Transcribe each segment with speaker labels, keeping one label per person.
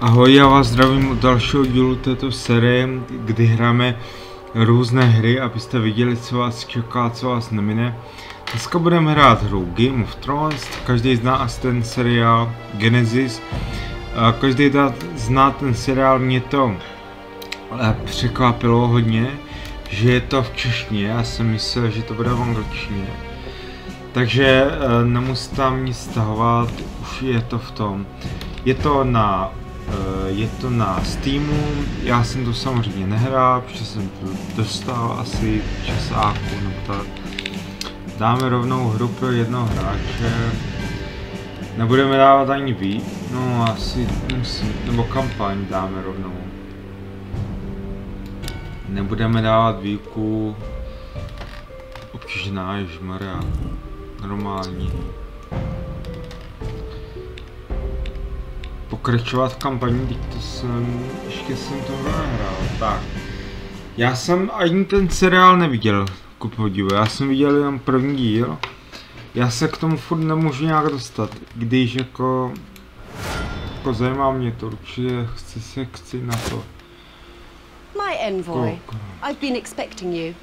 Speaker 1: Ahoj, já vás zdravím u dalšího dílu této série, kdy hrajeme různé hry, abyste viděli, co vás čeká, co vás nemine. Dneska budeme hrát hru Game of Thrones, každý zná asi ten seriál Genesis. Každý zná ten seriál, mě to eh, překvapilo hodně, že je to v češtině, já jsem myslel, že to bude v angličtině. Takže eh, nemusíte tam nic stahovat, už je to v tom. Je to na je to na Steamu, já jsem to samozřejmě nehrál, protože jsem to dostal asi časáku nebo tak. Dáme rovnou hru pro jednoho hráče. Nebudeme dávat ani víc, no asi musím, nebo kampaň dáme rovnou. Nebudeme dávat výuku obtížná, ježmarja, normální. Pokračovat v kampaní, teď to jsem, ještě jsem to nehrál. Tak, já jsem ani ten seriál neviděl, ku podivu, já jsem viděl jenom první díl. Já se k tomu furt nemůžu nějak dostat, když jako, jako zajímá mě to, určitě chci se, chci na to.
Speaker 2: My envoy, I've been expecting you.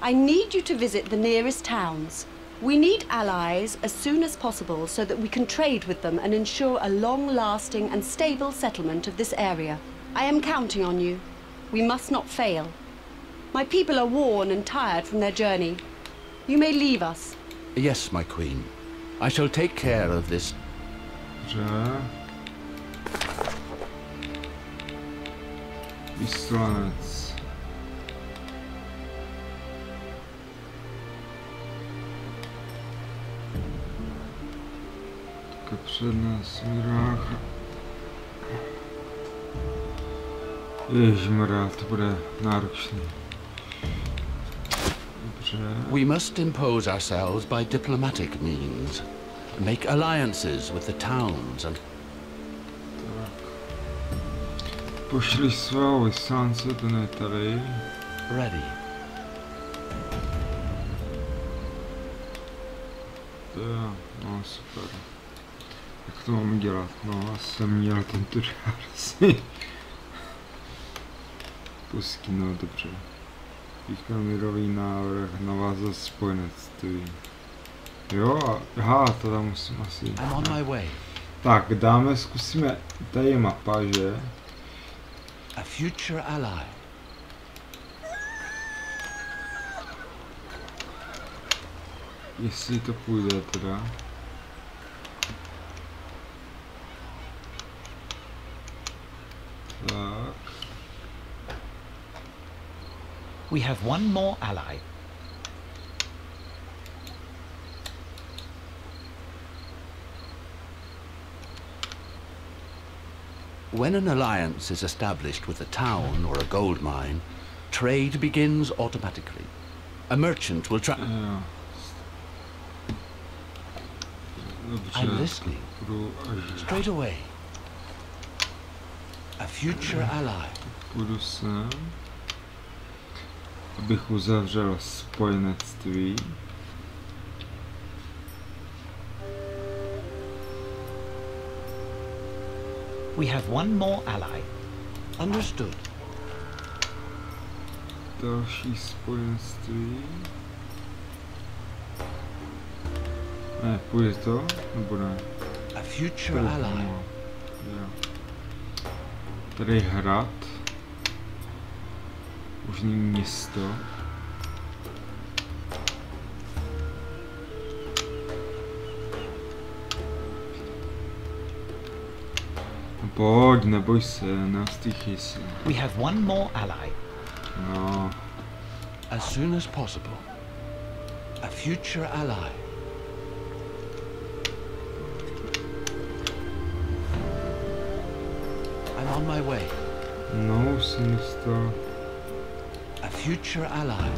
Speaker 2: I need you to visit the nearest towns. We need allies as soon as possible so that we can trade with them and ensure a long-lasting and stable settlement of this area. I am counting on you. We must not fail. My people are worn and tired from their journey. You may leave us.
Speaker 3: Yes, my queen. I shall take care of this.
Speaker 1: Że... Wysłanec. Předná směrách. Ježmarja, to bude náročný. Dobře.
Speaker 3: We must impose ourselves by diplomatic means. Make alliances with the towns and...
Speaker 1: Tak. Pošli svého vyslance, ten je tady.
Speaker 3: Ready.
Speaker 1: To je, no super. Jak to mám dělat? No, já jsem měl ten tutoriál Pustí, no dobře. Mírový návrh na vás za spojenectví. Jo, aha, to tam musím asi...
Speaker 3: I'm on my way.
Speaker 1: Tak, dáme, zkusíme, tady je mapa, že?
Speaker 3: A future ally.
Speaker 1: Jestli to půjde teda.
Speaker 4: We have one more ally.
Speaker 3: When an alliance is established with a town or a gold mine, trade begins automatically. A merchant will try...
Speaker 1: Yeah.
Speaker 3: I'm listening. Straight away. A future ally.
Speaker 1: Abych uzavřel spojenectví.
Speaker 4: We have one more ally.
Speaker 3: Understood.
Speaker 1: Další spojenství. Ne, půjde to? Nebo ne?
Speaker 3: A future ally.
Speaker 1: Jo. Tady hrad. Možný město. No pojď, neboj se, nastýchy se.
Speaker 4: We have one more ally.
Speaker 1: No.
Speaker 3: As soon as possible. A future ally. I'm on my way.
Speaker 1: No, sinister.
Speaker 3: Future ally.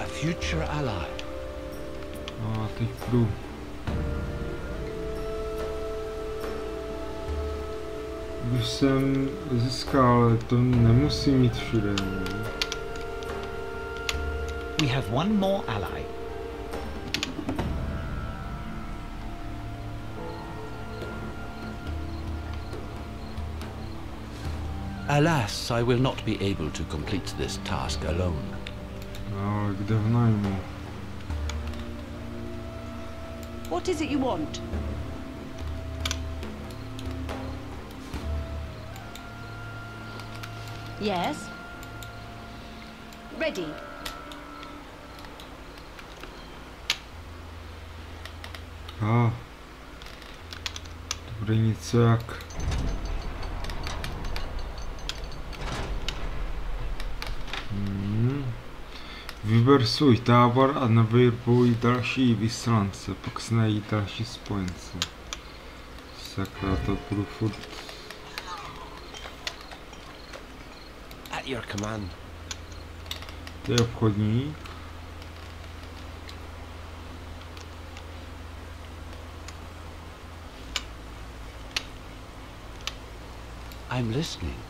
Speaker 3: A future ally.
Speaker 1: No teď půjdu. Když jsem získal, to nemusí mít všude. Ne?
Speaker 4: We have one more ally.
Speaker 3: Alas, I will not be able to complete this task alone.
Speaker 1: No, ale kde najmu?
Speaker 2: What is it you want? Yes? Ready.
Speaker 1: A. To bude Vyber svůj tábor a nevybuj další vyslance, pak se najít další spojence. Sakra, to budu furt...
Speaker 5: At your command.
Speaker 1: To je obchodník.
Speaker 3: I'm listening.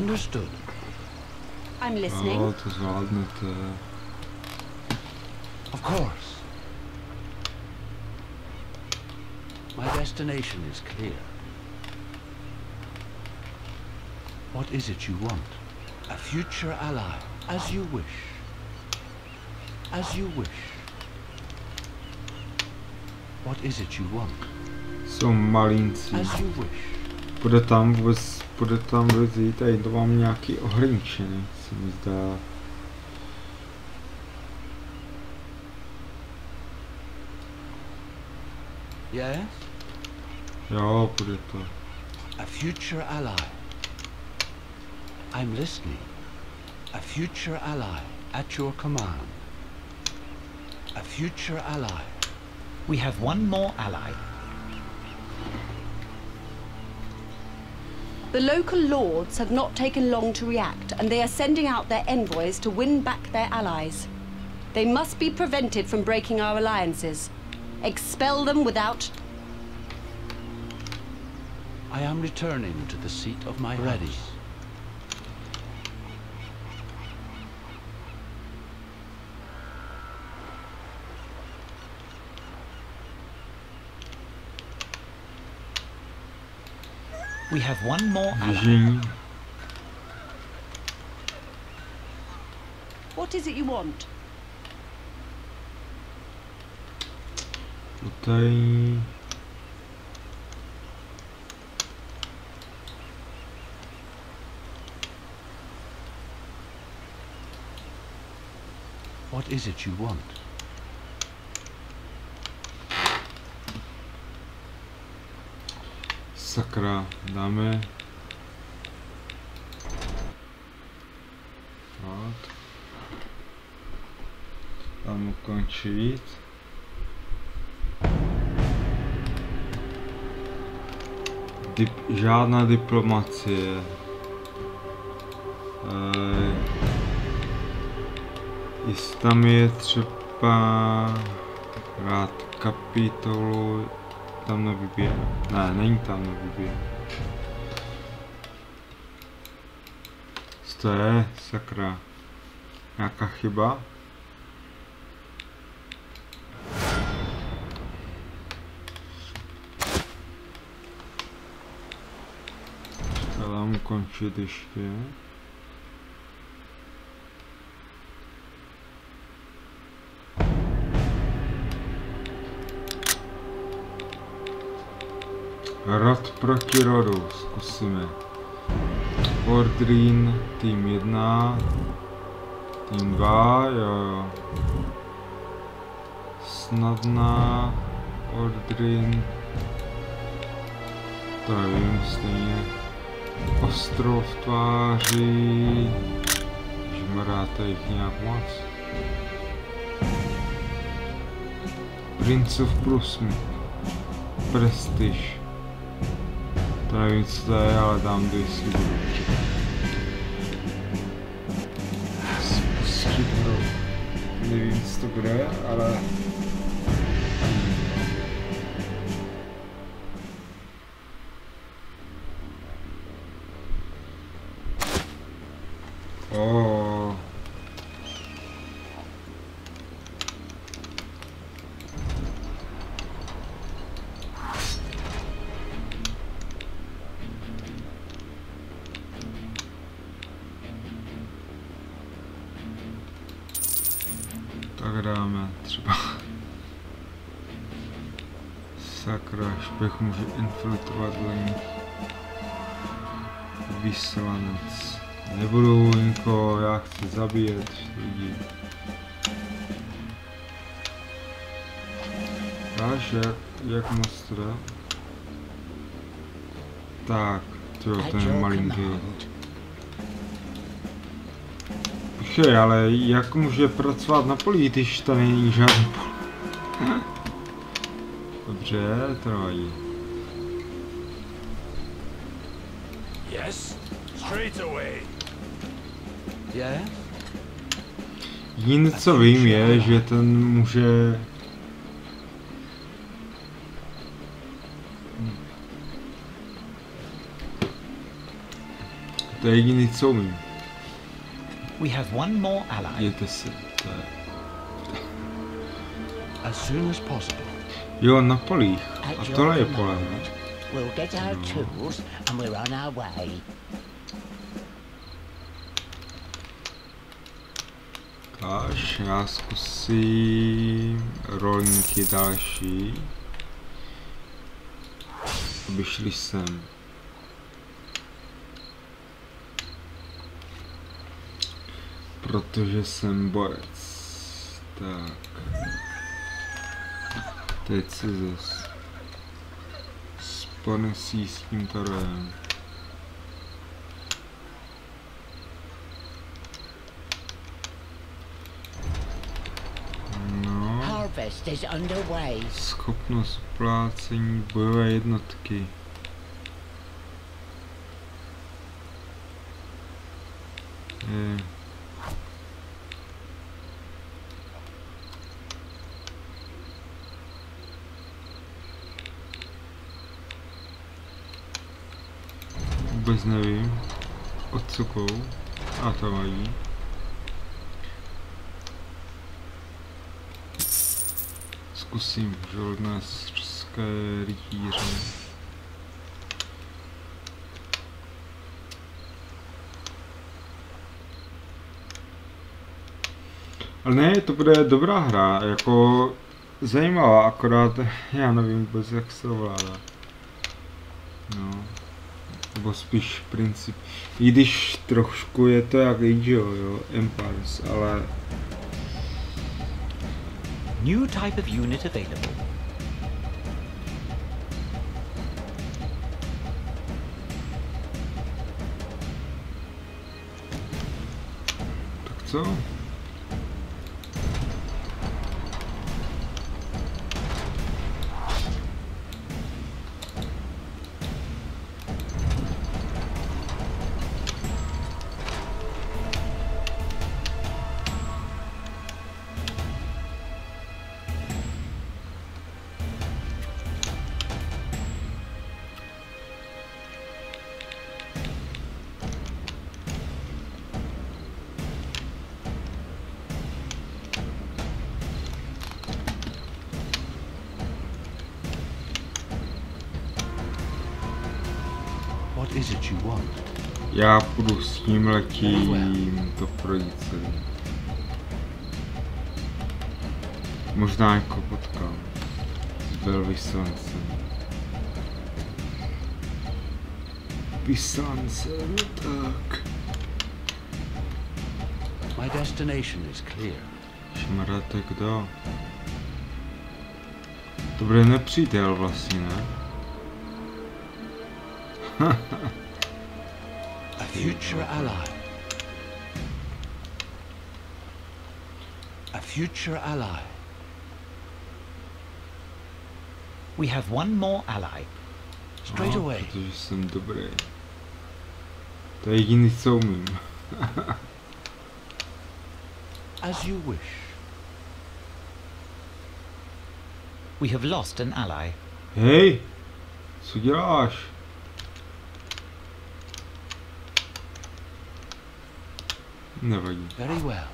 Speaker 3: Understood.
Speaker 2: I'm listening.
Speaker 1: Jo, to zvládnete.
Speaker 3: Of course. My destination is clear. What is it you want? A future ally, as you wish. As you wish. What is it you want?
Speaker 1: Jsou malinci.
Speaker 3: As you wish.
Speaker 1: Bude tam vůbec, bude tam jít a je to vám nějaký ohraničený, se mi zdá.
Speaker 3: Yes?
Speaker 1: Jo, bude to.
Speaker 3: A future ally. I'm listening. A future ally at your command. A future ally.
Speaker 4: We have one more ally.
Speaker 2: The local lords have not taken long to react, and they are sending out their envoys to win back their allies. They must be prevented from breaking our alliances. Expel them without...
Speaker 3: I am returning to the seat of my ready.
Speaker 4: We have one more ally.
Speaker 2: What is it you want?
Speaker 1: Tutaj...
Speaker 3: What is it you want?
Speaker 1: Sakra, dáme... Tak. Tam ukončit. Dip, žádná diplomacie. Eee, jestli tam je třeba rád kapitolu, tam nevybije. Ne, není tam nevybije. Co to je? Sakra. Nějaká chyba? Dám ukončit ještě. Rod proti rodu, zkusíme. Ordrin, tým 1, tým 2, jo jo. Snadná, Ordrin, to nevím stejně. Ostrov tváří, Vypadá jich nějak moc. Prince of Prusmu. Prestiž. To nevím, co to je, ale dám do jestli budu. Nevím, co to bude, ale... Tak dáme třeba... Sakra, špech může infiltrovat nich. Vyslanec. Nebudu nikoho, já chci zabíjet lidi. Dáš, jak, jak moc to dá? Tak, to ten malinký. Počkej, ale jak může pracovat na poli, když tady není žádný pol? Dobře, trvají.
Speaker 5: Yes? Straight away.
Speaker 3: Yeah?
Speaker 1: Jediné, co vím, je, že ten může... To je jediný, co umím.
Speaker 4: We have one more ally.
Speaker 1: Jděte si. To je...
Speaker 3: As soon as possible.
Speaker 1: You're polích.
Speaker 6: At
Speaker 1: A
Speaker 6: your
Speaker 1: tohle je
Speaker 6: command. We'll get our tools and we're on our way.
Speaker 1: Až já zkusím rolníky další. Aby šli sem. Protože jsem borec. Tak. Teď se zas. Sponesí s tímto rojem. No.
Speaker 6: Harvest is underway.
Speaker 1: Schopnost uplácení bojové jednotky. Je. Vůbec nevím. Od co kou. A to mají. Zkusím žoldnářské rytíře. Ale ne, to bude dobrá hra, jako zajímavá, akorát já nevím vůbec jak se ovládá. No. Nebo spíš princip. I když trošku je to jak Age, jo, Empires, ale
Speaker 4: New type of unit available.
Speaker 1: tak co? Já půjdu s tím letím to projít celý. Možná jako potkám. S velvyslancem. Vyslancem, tak.
Speaker 3: My destination is clear.
Speaker 1: Šmarate kdo? To bude nepřítel vlastně, ne?
Speaker 3: A future ally. A future ally.
Speaker 4: We have one more ally.
Speaker 3: Straight
Speaker 1: No,
Speaker 3: away.
Speaker 1: Protože jsem dobrý. To je jediný, co.
Speaker 3: As you wish.
Speaker 4: We have lost an ally.
Speaker 1: Hey! Co děláš? Nevadí.
Speaker 3: Very well.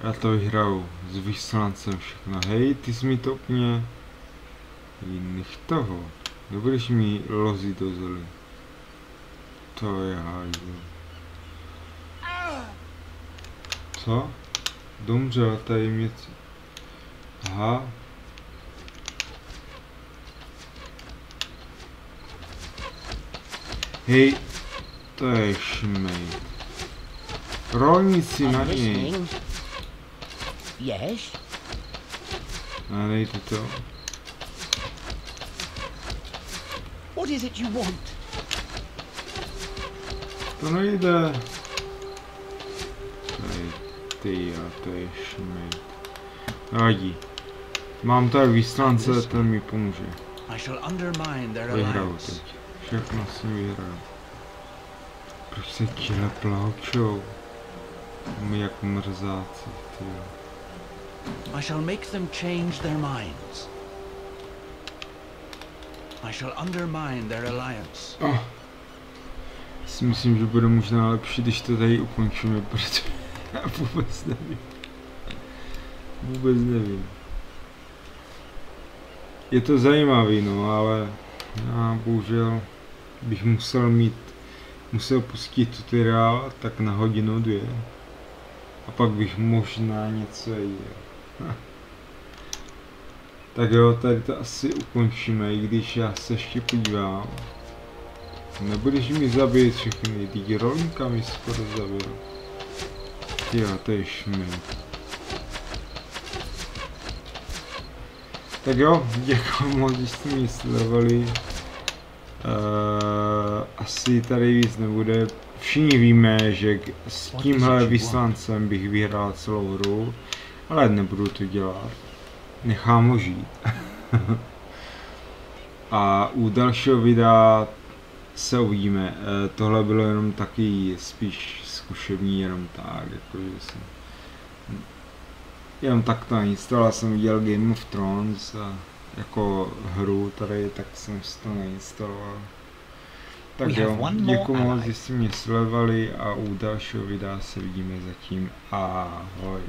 Speaker 1: Já to vyhraju s vyslancem všechno. Hej, ty jsi mi to úplně... Hej, nech toho. Nebudeš mi lozit do zely. To je hajzl. Co? Domřel tady něco. Aha. Hej, to je šmejt. Rolníci na něj.
Speaker 6: Yes?
Speaker 1: A dejte to.
Speaker 6: What is it you want?
Speaker 1: To nejde. Tady, ty a to je šmejt. Radí. Mám tady vyslance, ten mi pomůže.
Speaker 3: I shall undermine their
Speaker 1: Vyhraju
Speaker 3: alliance.
Speaker 1: teď. Všechno si vyhraju. Proč se tíhle pláčou? My jak mrzáci, ty.
Speaker 3: I shall make them change their minds. I shall undermine their alliance.
Speaker 1: Si myslím, že bude možná lepší, když to tady ukončíme, protože já vůbec nevím. Vůbec nevím. Je to zajímavý, no, ale já bohužel bych musel mít, musel pustit tutoriál tak na hodinu, dvě. A pak bych možná něco jel. Tak jo, tady to asi ukončíme, i když já se ještě podívám. Nebudeš mi zabít všechny, ty rolníka mi skoro zabil. Jo, to je šmit. Tak jo, děkuji moc, že jste mě sledovali. Uh, asi tady víc nebude. Všichni víme, že s tímhle vyslancem bych vyhrál celou hru, ale nebudu to dělat. Nechám ho žít. A u dalšího videa se uvidíme. Eh, Tohle bylo jenom taky spíš zkušební, jenom tak, jakože jsem... Jenom tak to nainstaloval, jsem viděl Game of Thrones a jako hru tady, tak jsem si to nainstaloval. Tak
Speaker 4: We
Speaker 1: jo, děkuji moc, že jste mě sledovali a u dalšího videa se vidíme zatím. Ahoj.